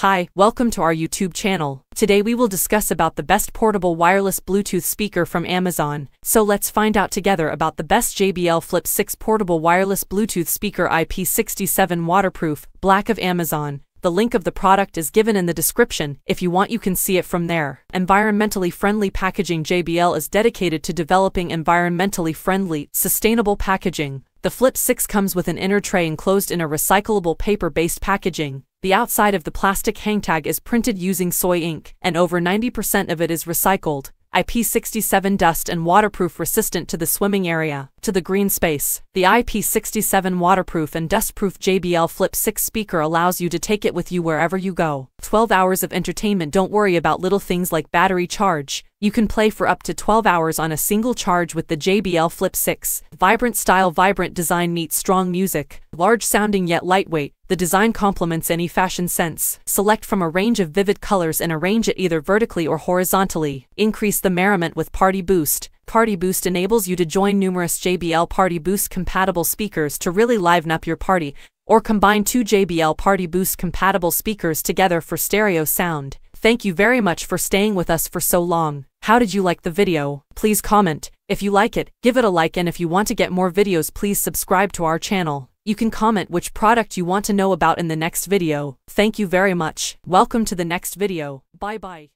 Hi, welcome to our YouTube channel. Today we will discuss about the best portable wireless Bluetooth speaker from Amazon. So let's find out together about the best JBL Flip 6 portable wireless Bluetooth speaker IP67 waterproof, black of Amazon. The link of the product is given in the description, if you want you can see it from there. Environmentally friendly packaging JBL is dedicated to developing environmentally friendly, sustainable packaging. The Flip 6 comes with an inner tray enclosed in a recyclable paper-based packaging. The outside of the plastic hang tag is printed using soy ink, and over 90% of it is recycled. IP67 dust and waterproof resistant to the swimming area, to the green space. The IP67 waterproof and dustproof JBL Flip 6 speaker allows you to take it with you wherever you go. 12 hours of entertainment don't worry about little things like battery charge. You can play for up to 12 hours on a single charge with the JBL Flip 6. Vibrant style vibrant design meets strong music. Large sounding yet lightweight, the design complements any fashion sense. Select from a range of vivid colors and arrange it either vertically or horizontally. Increase the merriment with Party Boost. Party Boost enables you to join numerous JBL Party Boost compatible speakers to really liven up your party, or combine two JBL Party Boost compatible speakers together for stereo sound. Thank you very much for staying with us for so long. How did you like the video? Please comment. If you like it, give it a like and if you want to get more videos please subscribe to our channel. You can comment which product you want to know about in the next video. Thank you very much. Welcome to the next video. Bye bye.